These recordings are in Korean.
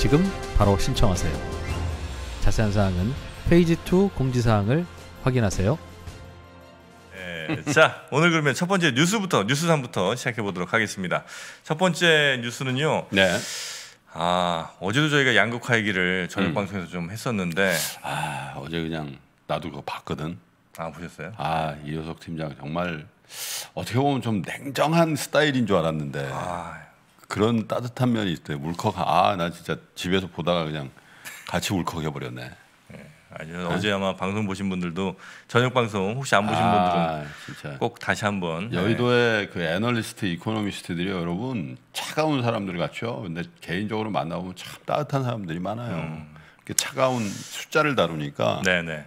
지금 바로 신청하세요. 자세한 사항은 페이지 2 공지사항을 확인하세요. 네, 자 오늘 그러면 첫 번째 뉴스부터 뉴스상부터 시작해 보도록 하겠습니다. 첫 번째 뉴스는요. 네. 아 어제도 저희가 양극화 얘기를 저녁 음. 방송에서 좀 했었는데 아 어제 그냥 나도 그거 봤거든. 아 보셨어요? 아 이효석 팀장 정말 어떻게 보면 좀 냉정한 스타일인 줄 알았는데 아 그런 따뜻한 면이 있대. 울컥. 아 나 진짜 집에서 보다가 그냥 같이 울컥해 버렸네. 아니, 어제 아마 방송 보신 분들도 저녁 방송 혹시 안 보신 분들은 아 진짜. 꼭 다시 한번 네. 여의도의 그 애널리스트, 이코노미스트들이 여러분 차가운 사람들 같죠. 근데 개인적으로 만나보면 참 따뜻한 사람들이 많아요. 음. 차가운 숫자를 다루니까 네네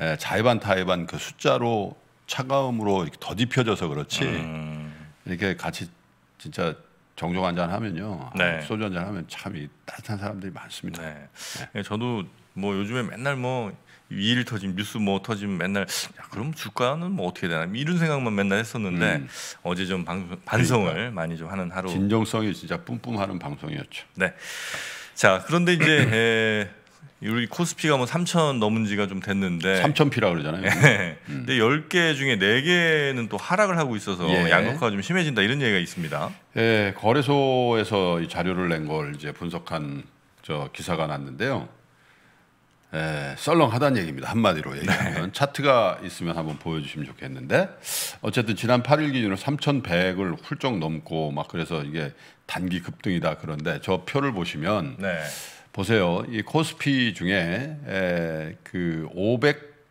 예, 자의반 타의반 그 숫자로 차가움으로 이렇게 더딥혀져서 그렇지 음, 이렇게 같이 진짜 정종 한잔 하면요 네. 소주 한잔 하면 참 이 따뜻한 사람들이 많습니다. 네. 예, 저도 뭐 요즘에 맨날 뭐 일 터짐 뉴스 뭐 터지면 맨날 야 그럼 주가는 뭐 어떻게 되나 이런 생각만 맨날 했었는데 음. 어제 좀 방, 반성을 많이 좀 하는 하루 진정성이 진짜 뿜뿜하는 방송이었죠. 네. 자 그런데 이제 에, 우리 코스피가 뭐 3천 넘은 지가 좀 됐는데 3천 피라 그러잖아요. 네. 근데 10개 중에 4개는 또 하락을 하고 있어서 예. 양극화가 좀 심해진다 이런 얘기가 있습니다. 예, 거래소에서 이 자료를 낸 걸 이제 분석한 저 기사가 났는데요. 예, 썰렁하다는 얘기입니다. 한마디로 얘기하면 차트가 있으면 한번 보여주시면 좋겠는데 어쨌든 지난 8일 기준으로 3,100을 훌쩍 넘고 막 그래서 이게 단기 급등이다 그런데 저 표를 보시면 네. 보세요. 이 코스피 중에 에, 그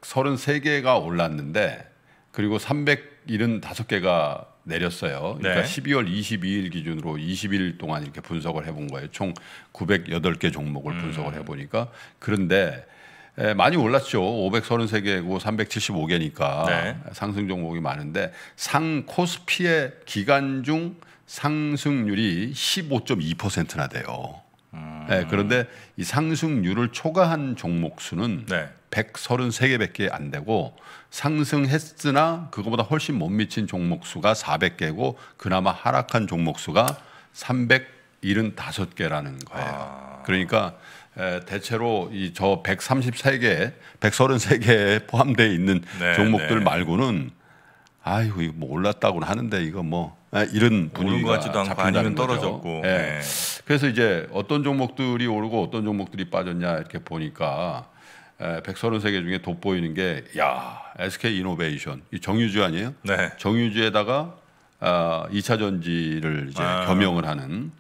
533개가 올랐는데 그리고 375개가 내렸어요. 그러니까 네. 12월 22일 기준으로 20일 동안 이렇게 분석을 해본 거예요. 총 908개 종목을 분석을 해보니까 그런데 에, 많이 올랐죠. 533개고 375개니까 네. 상승 종목이 많은데 상 코스피의 기간 중 상승률이 15.2%나 돼요. 네, 그런데 이 상승률을 초과한 종목 수는 네. 133개밖에 안 되고 상승했으나 그거보다 훨씬 못 미친 종목 수가 400개고 그나마 하락한 종목 수가 375개라는 거예요. 아. 그러니까 에, 대체로 이 저 133개, 133개에 포함되어 있는 네, 종목들 네. 말고는 아이고 이거 뭐 올랐다고는 하는데 이거 뭐 에, 이런 분위기가 것 같지도 않고 아니면 거죠. 떨어졌고. 예. 네. 그래서 이제 어떤 종목들이 오르고 어떤 종목들이 빠졌냐 이렇게 보니까 에, 133개 중에 돋보이는 게 야, SK 이노베이션. 이 정유주 아니에요? 네. 정유주에다가 아, 2차 전지를 이제 아. 겸용을 하는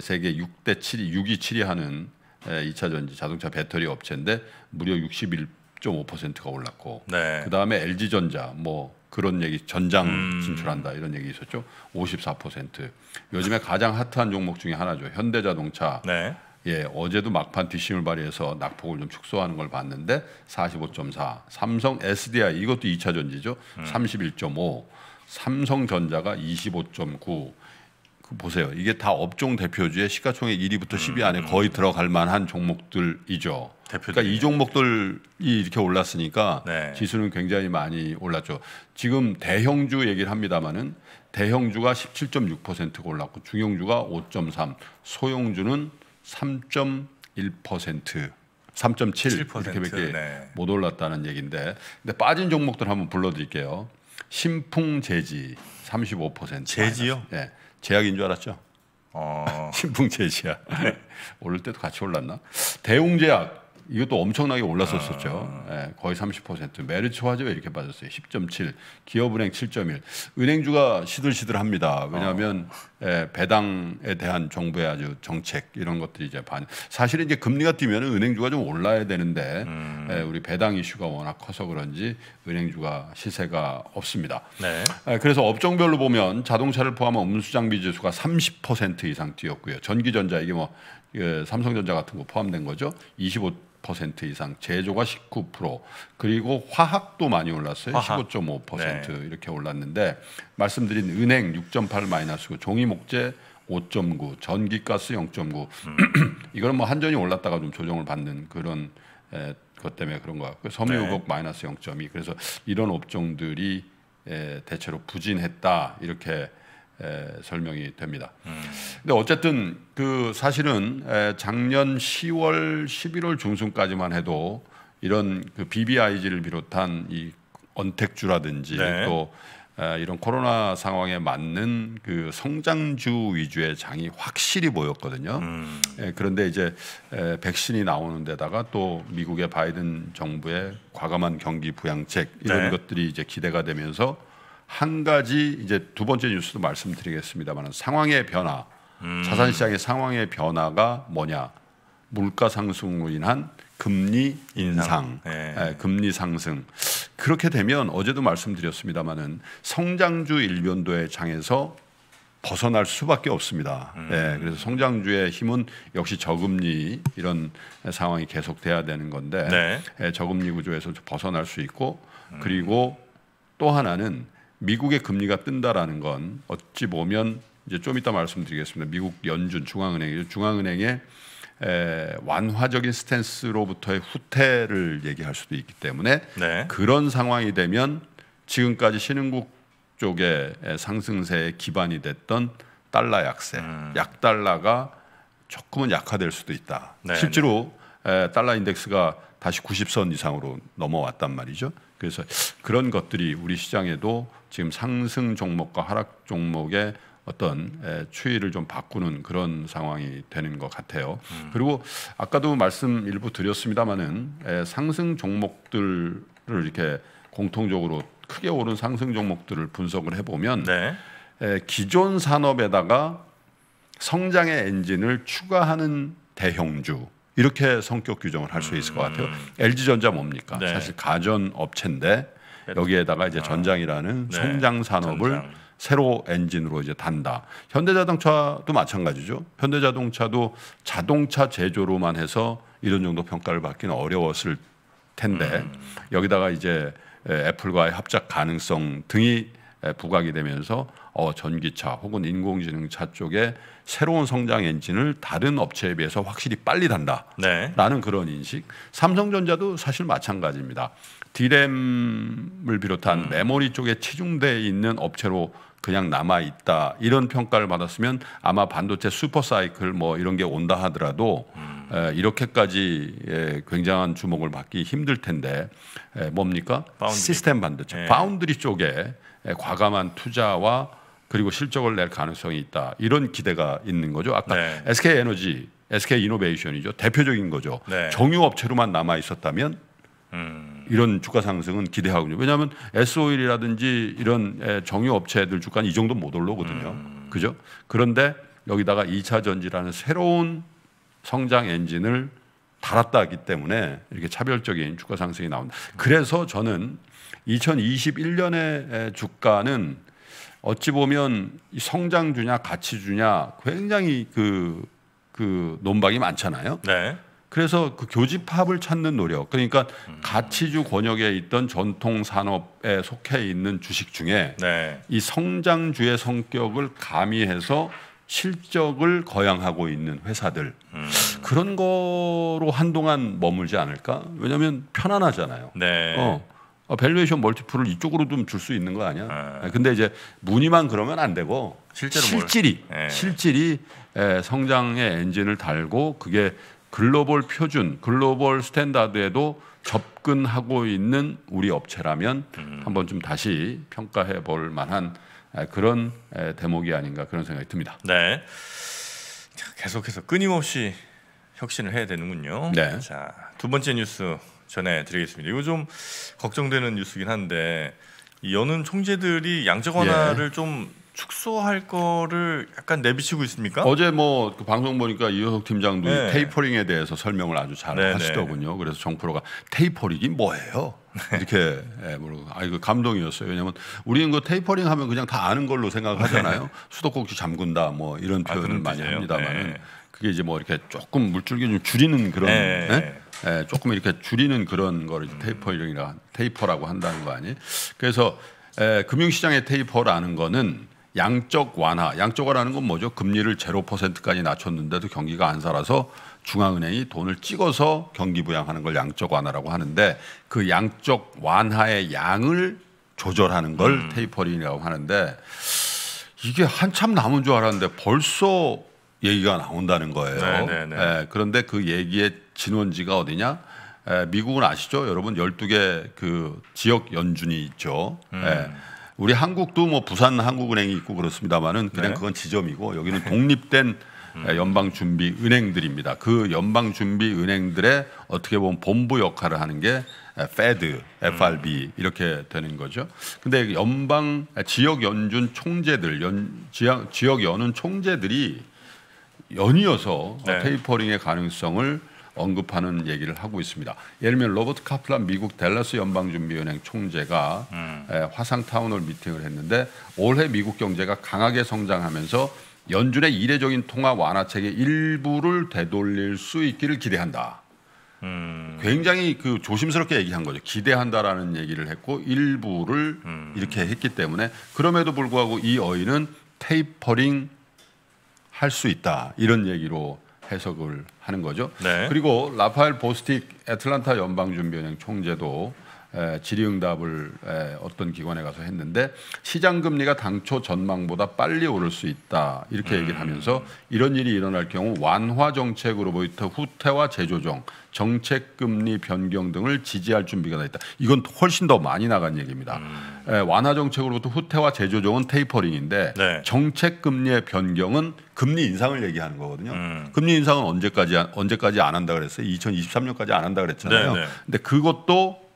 세계 6대 7위, 6위 7위 하는 에, 2차 전지 자동차 배터리 업체인데 무려 61.5%가 올랐고 네. 그다음에 LG전자 뭐 그런 얘기 전장 음. 진출한다 이런 얘기 있었죠. 54%. 요즘에 가장 핫한 종목 중에 하나죠. 현대자동차. 네. 예, 어제도 막판 뒷심을 발휘해서 낙폭을 좀 축소하는 걸 봤는데 45.4. 삼성 SDI 이것도 2차 전지죠. 음. 31.5. 삼성전자가 25.9. 그 보세요. 이게 다 업종 대표주의 시가총액 1위부터 10위 안에 거의 들어갈 만한 종목들이죠. 음. 대표들이. 그러니까 이 종목들이 이렇게 올랐으니까 네. 지수는 굉장히 많이 올랐죠. 지금 대형주 얘기를 합니다마는 대형주가 17.6%가 올랐고 중형주가 5.3, 소형주는 3.1%, 3.7 이렇게밖에 네. 못 올랐다는 얘기인데, 근데 빠진 종목들 한번 불러드릴게요. 신풍 제지 35%. 제지요? 예, 제약인 줄 알았죠. 어. 신풍제지야. 오를 때도 같이 올랐나? 대웅제약 이것도 엄청나게 올랐었었죠. 예, 거의 30%. 메르츠 화재가 이렇게 빠졌어요. 10.7, 기업은행 7.1. 은행주가 시들시들합니다. 왜냐하면 예, 배당에 대한 정부의 아주 정책 이런 것들이 이제 반. 사실은 이제 금리가 뛰면 은행주가 좀 올라야 되는데 예, 우리 배당 이슈가 워낙 커서 그런지 은행주가 시세가 없습니다. 네. 예, 그래서 업종별로 보면 자동차를 포함한 운수장비 지수가 30% 이상 뛰었고요. 전기전자 이게 뭐 예, 삼성전자 같은 거 포함된 거죠. 25% 이상, 제조가 19% 그리고 화학도 많이 올랐어요. 화학. 15.5% 이렇게 올랐는데 말씀드린 은행 6.8 마이너스고 종이 목재 5.9, 전기가스 0.9. 이거는 뭐 한전이 올랐다가 좀 조정을 받는 그런 에, 것 때문에 그런 거 같고요. 섬유유복 마이너스 0.2. 그래서 이런 업종들이 에, 대체로 부진했다 이렇게 에, 설명이 됩니다. 근데 어쨌든 그 사실은 에, 작년 10월, 11월 중순까지만 해도 이런 그 BBIG를 비롯한 이 언택주라든지 네. 또 에, 이런 코로나 상황에 맞는 그 성장주 위주의 장이 확실히 보였거든요. 음. 예, 그런데 이제 에, 백신이 나오는 데다가 또 미국의 바이든 정부의 과감한 경기 부양책 이런 네. 것들이 이제 기대가 되면서 한 가지 이제 두 번째 뉴스도 말씀드리겠습니다만 상황의 변화, 음. 자산 시장의 상황의 변화가 뭐냐? 물가 상승으로 인한 금리 인상, 인상. 예. 예, 금리 상승. 그렇게 되면 어제도 말씀드렸습니다마는 성장주 일변도의 장에서 벗어날 수밖에 없습니다. 음. 예, 그래서 성장주의 힘은 역시 저금리 이런 상황이 계속돼야 되는 건데 네. 예, 저금리 구조에서 좀 벗어날 수 있고 그리고 또 하나는 미국의 금리가 뜬다라는 건 어찌 보면 이제 좀 이따 말씀드리겠습니다. 미국 연준 중앙은행 중앙은행의 에, 완화적인 스탠스로부터의 후퇴를 얘기할 수도 있기 때문에 네. 그런 상황이 되면 지금까지 신흥국 쪽의 상승세의 기반이 됐던 달러 약세, 음. 약달러가 조금은 약화될 수도 있다. 네, 실제로 에, 달러 인덱스가 다시 90선 이상으로 넘어왔단 말이죠. 그래서 그런 것들이 우리 시장에도 지금 상승 종목과 하락 종목의 어떤 에, 추이를 좀 바꾸는 그런 상황이 되는 것 같아요. 그리고 아까도 말씀 일부 드렸습니다마는 에, 상승 종목들을 이렇게 공통적으로 크게 오른 상승 종목들을 분석을 해보면 네. 에, 기존 산업에다가 성장의 엔진을 추가하는 대형주 이렇게 성격 규정을 할 수 있을 것 같아요. LG 전자 뭡니까? 네. 사실 가전 업체인데 여기에다가 이제 전장이라는 네. 성장 산업을 전장. 새로 엔진으로 이제 단다. 현대자동차도 마찬가지죠. 현대자동차도 자동차 제조로만 해서 이런 정도 평가를 받기는 어려웠을 텐데 여기다가 이제 에, 애플과의 합작 가능성 등이 에, 부각이 되면서 어, 전기차 혹은 인공지능차 쪽에 새로운 성장 엔진을 다른 업체에 비해서 확실히 빨리 단다. 네. 라는 그런 인식. 삼성전자도 사실 마찬가지입니다. 디램을 비롯한 메모리 쪽에 치중돼 있는 업체로 그냥 남아 있다 이런 평가를 받았으면 아마 반도체 슈퍼 사이클 뭐 이런 게 온다 하더라도 에, 이렇게까지 에, 굉장한 주목을 받기 힘들 텐데 에, 뭡니까 파운드리. 시스템 반도체 예. 파운드리 쪽에 에, 과감한 투자와 그리고 실적을 낼 가능성이 있다 이런 기대가 있는 거죠. 아까 네. SK 에너지, SK 이노베이션이죠 대표적인 거죠. 네. 정유 업체로만 남아 있었다면 음. 이런 주가 상승은 기대하거든요. 왜냐하면 S-오일이라든지 이런 에, 정유 업체들 주가는 이 정도 못 올라오거든요. 그죠? 그런데 여기다가 2차 전지라는 새로운 성장 엔진을 달았다기 때문에 이렇게 차별적인 주가 상승이 나온다. 그래서 저는 2021년의 주가는 어찌 보면 이 성장 주냐 가치 주냐 굉장히 그, 그 논박이 많잖아요. 네. 그래서 그 교집합을 찾는 노력. 그러니까 가치주 권역에 있던 전통 산업에 속해 있는 주식 중에 네. 이 성장주의 성격을 가미해서 실적을 거양하고 있는 회사들 음. 그런 거로 한동안 머물지 않을까? 왜냐하면 편안하잖아요. 네. 어, 어, valuation multiple을 이쪽으로 좀 줄 수 있는 거 아니야? 아. 아, 근데 이제 무늬만 그러면 안 되고 실제로 뭘- 실질이 예. 실질이 에, 성장의 엔진을 달고 그게 글로벌 표준, 글로벌 스탠다드에도 접근하고 있는 우리 업체라면 음. 한번 좀 다시 평가해 볼 만한 에, 그런 에, 대목이 아닌가 그런 생각이 듭니다. 네. 자, 계속해서 끊임없이 혁신을 해야 되는군요. 네. 자, 두 번째 뉴스 전해드리겠습니다. 이거 좀 걱정되는 뉴스긴 한데 이 연은 총재들이 양적 완화를 좀 축소할 거를 약간 내비치고 있습니까? 어제 뭐 그 방송 보니까 이효석 팀장도 이 네. 테이퍼링에 대해서 설명을 아주 잘 네, 하시더군요. 그래서 정프로가 테이퍼링이 뭐예요? 이렇게 예, 물어. 아 이거 감동이었어요. 왜냐면 우리는 그 테이퍼링 하면 그냥 다 아는 걸로 생각하잖아요. 수도꼭지 잠근다 뭐 이런 아, 표현을 그런 많이? 합니다만은 네. 그게 이제 뭐 이렇게 조금 물줄기 좀 줄이는 그런 네. 예? 예, 조금 이렇게 줄이는 그런 거를 이제 테이퍼링이라 taper라고 한다는 거 아니? 그래서 에, 금융시장의 taper라는 거는 양적 완화, 양적 완화는 건 뭐죠? 금리를 제로 퍼센트까지 낮췄는데도 경기가 안 살아서 중앙은행이 돈을 찍어서 경기 부양하는 걸 양적 완화라고 하는데 그 양적 완화의 양을 조절하는 걸 음. 테이퍼링이라고 하는데 이게 한참 남은 줄 알았는데 벌써 얘기가 나온다는 거예요. 네, 네, 네. 예, 그런데 그 얘기의 진원지가 어디냐? 에, 미국은 아시죠? 여러분 12개 그 지역 연준이 있죠. 음. 예. 우리 한국도 뭐 부산 한국은행이 있고 그렇습니다만은 그냥 네. 그건 지점이고 여기는 독립된 음. 에, 연방준비 은행들입니다. 그 연방준비 은행들의 어떻게 보면 본부 역할을 하는 게 에, 페드, FRB 이렇게 되는 거죠. 근데 연방 에, 지역 연준 총재들, 연, 지역 지역 연은 총재들이 연이어서 네. 테이퍼링의 가능성을 언급하는 얘기를 하고 있습니다. 예를 들면 로버트 카플란 미국 댈러스 연방준비은행 총재가 음. 에, 화상 town hall meeting을 했는데 올해 미국 경제가 강하게 성장하면서 연준의 이례적인 통화 완화책의 일부를 되돌릴 수 있기를 기대한다. 음, 굉장히 그 조심스럽게 얘기한 거죠. 기대한다라는 얘기를 했고 일부를 음. 이렇게 했기 때문에 그럼에도 불구하고 이 어휘는 테이퍼링 할 수 있다 이런 얘기로 해석을 하는 거죠. 네. 그리고 라파엘 보스틱 애틀란타 연방준비은행 총재도 에, 질의응답을 에, 어떤 기관에 가서 했는데 시장 금리가 당초 전망보다 빨리 오를 수 있다 이렇게 얘기를 하면서 이런 일이 일어날 경우 완화 정책으로부터 후퇴와 재조정, 정책 금리 변경 등을 지지할 준비가 돼 있다. 이건 훨씬 더 많이 나간 얘기입니다. 에, 완화 정책으로부터 후퇴와 재조정은 테이퍼링인데 네. 정책 금리의 변경은 금리 인상을 얘기하는 거거든요. 음. 금리 인상은 언제까지 언제까지 안 한다 그랬어요? 2023년까지 안 한다 그랬잖아요. 네, 네. 근데 그것도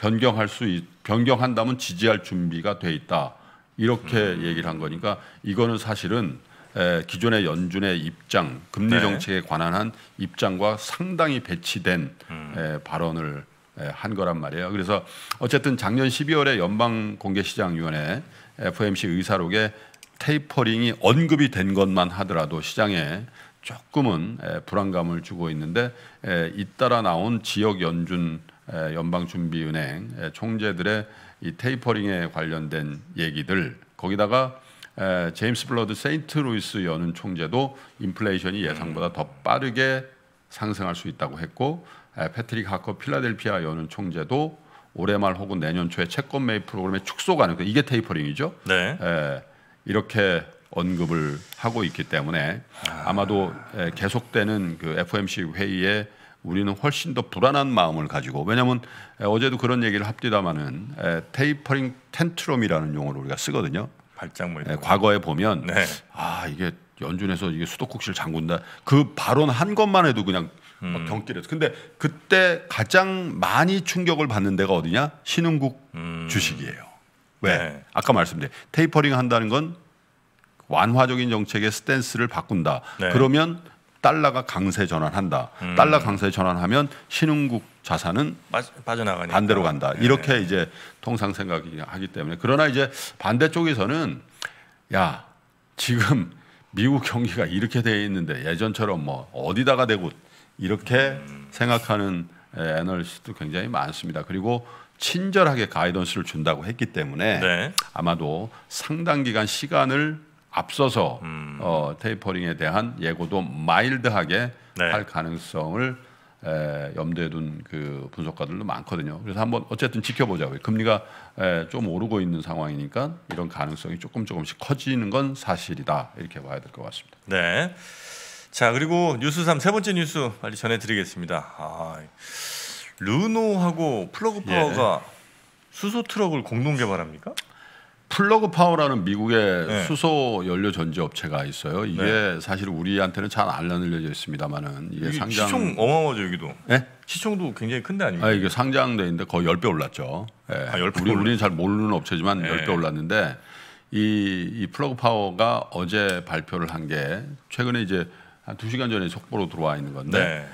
변경할 수 있, 변경한다면 지지할 준비가 돼 있다. 이렇게 음. 얘기를 한 거니까 이거는 사실은 에, 기존의 연준의 입장, 금리 네. 정책에 관한 한 입장과 상당히 배치된 음. 에, 발언을 에, 한 거란 말이에요. 그래서 어쨌든 작년 12월에 연방 공개시장위원회 FOMC 의사록에 테이퍼링이 언급이 된 것만 하더라도 시장에 조금은 에, 불안감을 주고 있는데 에, 잇따라 나온 지역 연준 에, 연방준비은행 에, 총재들의 이 테이퍼링에 관련된 얘기들 거기다가 에, 제임스 블러드 세인트루이스 연은 총재도 인플레이션이 예상보다 더 빠르게 상승할 수 있다고 했고 에, 패트릭 하커 필라델피아 연은 총재도 올해 말 혹은 내년 초에 채권 매입 프로그램의 축소 가능 이게 테이퍼링이죠. 네. 에, 이렇게 언급을 하고 있기 때문에 아마도 에, 계속되는 그 FOMC 회의에 우리는 훨씬 더 불안한 마음을 가지고 왜냐하면 에, 어제도 그런 얘기를 합디다마는 에, tapering tantrum이라는 용어를 우리가 쓰거든요. 발작 뭐 에, 이런 거. 과거에 보면 네. 아 이게 연준에서 이게 수도꼭지를 잠근다 그 발언 한 것만 해도 그냥 음. 막 경길했어. 근데 그때 가장 많이 충격을 받는 데가 어디냐? 신흥국 음. 주식이에요. 왜? 네. 아까 말씀드린 테이퍼링 한다는 건 완화적인 정책의 스탠스를 바꾼다. 네. 그러면 달러가 강세 전환한다. 음. 달러 강세 전환하면 신흥국 자산은 빠, 빠져나가니까. 반대로 간다. 네. 이렇게 이제 통상 생각이 하기 때문에 그러나 이제 반대 쪽에서는 야 지금 미국 경기가 이렇게 돼 있는데 예전처럼 뭐 어디다가 대고 이렇게 음. 생각하는 에, 애널리스트도 굉장히 많습니다. 그리고 친절하게 가이던스를 준다고 했기 때문에 네. 아마도 상당 기간 시간을 앞서서 음. 어, 테이퍼링에 대한 예고도 마일드하게 네. 할 가능성을 에, 염두에 둔 그 분석가들도 많거든요. 그래서 한번 어쨌든 지켜보자고요. 금리가 에, 좀 오르고 있는 상황이니까 이런 가능성이 조금 조금씩 커지는 건 사실이다 이렇게 봐야 될 것 같습니다. 네. 자 그리고 뉴스 3 세 번째 뉴스 빨리 전해드리겠습니다. 아, 르노하고 플러그 예. 파워가 수소 트럭을 공동 개발합니까? 플러그 파워라는 미국의 네. 수소 연료 전지 업체가 있어요. 이게 사실 우리한테는 잘 안 알려져 있습니다만은 이게 상장 시총 어마어마하죠 여기도. 예? 시총도 굉장히 큰데 아닙니까? 아 이게 상장돼 있는데 거의 10배 올랐죠. 예. 아, 10배 우리 올랐- 우리는 잘 모르는 업체지만 예. 10배 올랐는데 이, 이 플러그 파워가 어제 발표를 한 게 최근에 이제 한 2시간 전에 속보로 들어와 있는 건데 네.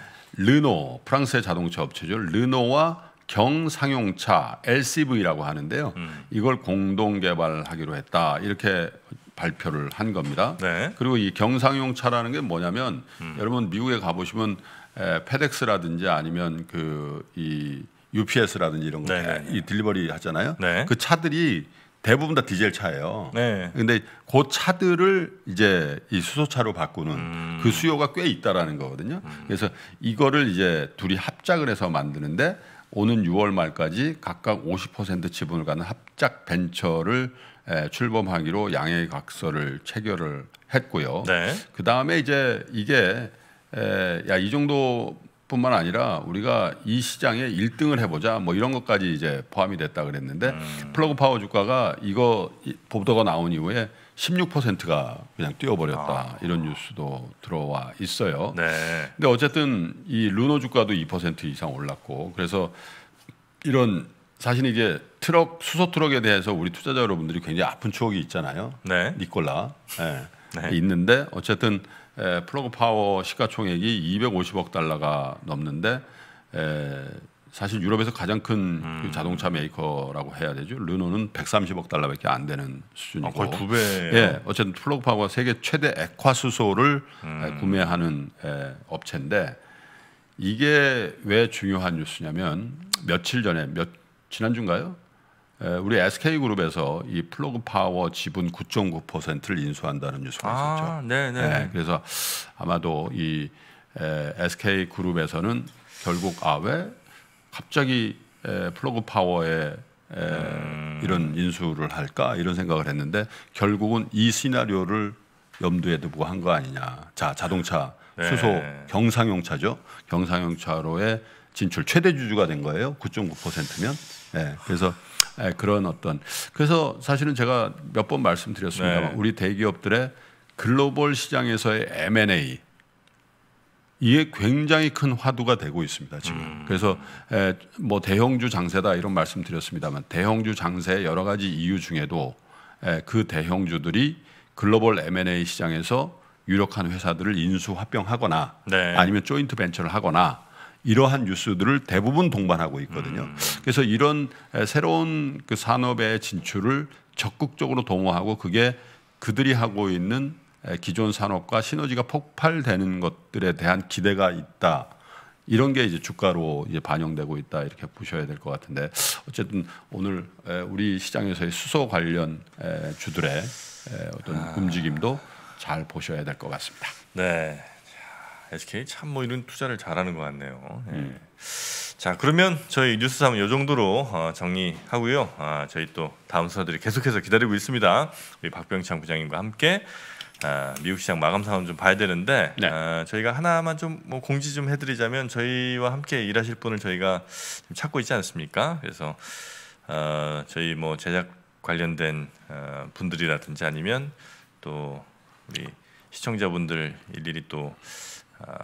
르노 프랑스의 자동차 업체죠. 르노와 경상용차 LCV라고 하는데요. 음. 이걸 공동 개발하기로 했다. 이렇게 발표를 한 겁니다. 네. 그리고 이 경상용차라는 게 뭐냐면 음. 여러분 미국에 가보시면 에, 페덱스라든지 아니면 그 이 UPS라든지 이런 거 네, 네, 이 딜리버리 하잖아요. 네. 그 차들이 대부분 다 디젤 차예요. 네. 근데 그 차들을 이제 이 수소차로 바꾸는 음. 그 수요가 꽤 있다라는 거거든요. 그래서 이거를 이제 둘이 합작을 해서 만드는데 오는 6월 말까지 각각 50% 지분을 갖는 합작 벤처를 에, 출범하기로 양해각서를 체결을 했고요. 네. 그 다음에 이제 이게 야 이 정도 뿐만 아니라 우리가 이 시장에 1등을 해보자 뭐 이런 것까지 이제 포함이 됐다 그랬는데 음. 플러그 파워 주가가 이거 이 보도가 나온 이후에 16%가 그냥 뛰어버렸다 이런 뉴스도 들어와 있어요. 아. 네. 근데 어쨌든 이 르노 주가도 2% 이상 올랐고 그래서 이런 사실 이게 트럭 수소 트럭에 대해서 우리 투자자 여러분들이 굉장히 아픈 추억이 있잖아요. 네. 니콜라 예, 네. 있는데 어쨌든 에, 플러그 파워 시가총액이 250억 달러가 넘는데 에, 사실 유럽에서 가장 큰 음. 그 자동차 메이커라고 해야 되죠. 르노는 130억 달러밖에 안 되는 수준이고 아, 거의 두 배. 예, 어쨌든 플러그 파워가 세계 최대 액화 수소를 음. 에, 구매하는 에, 업체인데 이게 왜 중요한 뉴스냐면 며칠 전에 몇 지난 주인가요? 에, 우리 SK 그룹에서 이 플러그 파워 지분 9.9%를 인수한다는 뉴스가 있었죠. 아, 네, 네. 네, 그래서 아마도 이 에, SK 그룹에서는 결국 아왜 갑자기 에, 플러그 파워에 에, 음. 이런 인수를 할까 이런 생각을 했는데 결국은 이 시나리오를 염두에 두고 한 거 아니냐. 자 자동차 네. 수소 경상용 차죠. 경상용 차로의 진출 최대 주주가 된 거예요. 9.9%면. 예. 그래서 예, 그런 어떤 그래서 사실은 제가 몇 번 말씀드렸습니다만 네. 우리 대기업들의 글로벌 시장에서의 M&A 이게 굉장히 큰 화두가 되고 있습니다 지금. 음. 그래서 에, 뭐 대형주 장세다 이런 말씀드렸습니다만 대형주 장세의 여러 가지 이유 중에도 에, 그 대형주들이 글로벌 M&A 시장에서 유력한 회사들을 인수 합병하거나 네. 아니면 조인트 벤처를 하거나 이러한 뉴스들을 대부분 동반하고 있거든요. 음. 그래서 이런 에, 새로운 그 산업의 진출을 적극적으로 동원하고 그게 그들이 하고 있는 에, 기존 산업과 시너지가 폭발되는 것들에 대한 기대가 있다. 이런 게 이제 주가로 이제 반영되고 있다 이렇게 보셔야 될 것 같은데 어쨌든 오늘 에, 우리 시장에서의 수소 관련 에, 주들의 에, 어떤 움직임도 잘 보셔야 될 것 같습니다. 네. 자, SK 참 뭐 이런 투자를 잘하는 것 같네요. 예. 음. 자 그러면 저희 뉴스 3은 이 정도로 어, 정리하고요. 아, 저희 또 다음 수사들이 계속해서 기다리고 있습니다. 우리 박병창 부장님과 함께 아, 미국 시장 마감 상황 좀 봐야 되는데 네. 아, 저희가 하나만 좀 뭐 공지 좀 해드리자면 저희와 함께 일하실 분을 저희가 좀 찾고 있지 않습니까? 그래서 어, 저희 뭐 제작 관련된 어, 분들이라든지 아니면 또 우리 시청자분들 일일이 또 아,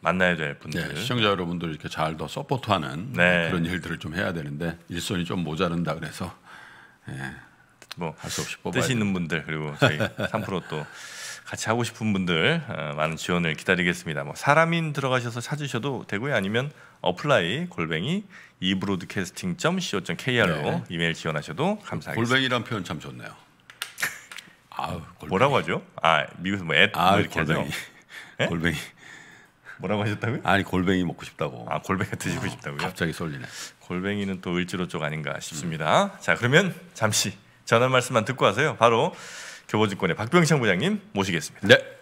만나야 될 분들 네, 시청자 여러분들 이렇게 잘 더 support하는 네. 그런 일들을 좀 해야 되는데 일손이 좀 모자른다 그래서 뭐할수 없이 뜻이 있는 분들 그리고 저희 3%또 같이 하고 싶은 분들 어, 많은 지원을 기다리겠습니다. 뭐 사람인 들어가셔서 찾으셔도 되고요. 아니면 apply 골뱅이 ebroadcasting.co.kr로 네. 이메일 지원하셔도 감사하겠습니다. 골뱅이란 표현 참 좋네요. 아우 골뱅이. 뭐라고 하죠? 아 미국에서 뭐 앳, 아뭐 이렇게 하죠. 골뱅이. 예? 골뱅이. 뭐라고 하셨다고요? 아니 골뱅이 먹고 싶다고. 아 골뱅이 드시고 싶다고요? 갑자기 쏠리네. 골뱅이는 또 을지로 쪽 아닌가 싶습니다. 자 그러면 잠시 전화 말씀만 듣고 하세요. 바로 교보증권의 박병창 부장님 모시겠습니다. 네.